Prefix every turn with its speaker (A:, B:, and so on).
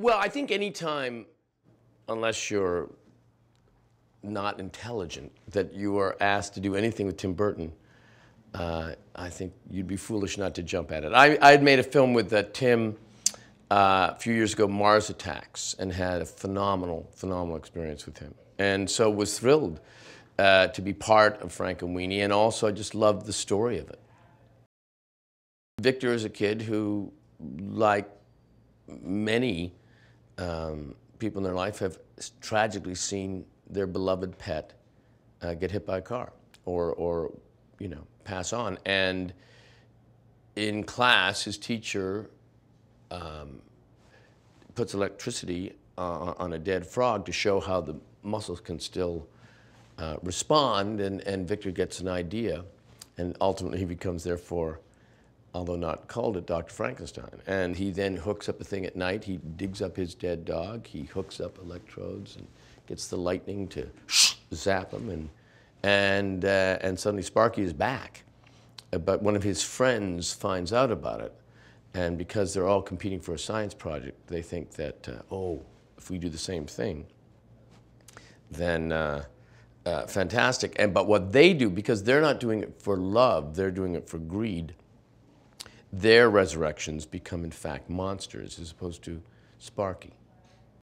A: Well, I think anytime, unless you're not intelligent, that you are asked to do anything with Tim Burton, uh, I think you'd be foolish not to jump at it. I, had made a film with uh, Tim uh, a few years ago, Mars Attacks, and had a phenomenal, phenomenal experience with him. And so was thrilled uh, to be part of Frank and Frankenweenie, and also I just loved the story of it. Victor is a kid who, like many um, people in their life, have tragically seen their beloved pet uh, get hit by a car or, or, you know, pass on. And in class, his teacher um, puts electricity uh, on a dead frog to show how the muscles can still uh, respond, and, and Victor gets an idea, and ultimately he becomes, therefore, although not called it, Dr. Frankenstein. And he then hooks up a thing at night. He digs up his dead dog. He hooks up electrodes and gets the lightning to zap him, and and uh, and suddenly Sparky is back. Uh, but one of his friends finds out about it, and because they're all competing for a science project, they think that uh, oh, if we do the same thing, then. Uh, uh, fantastic. And but what they do, because they're not doing it for love, they're doing it for greed their resurrections become, in fact, monsters as opposed to Sparky.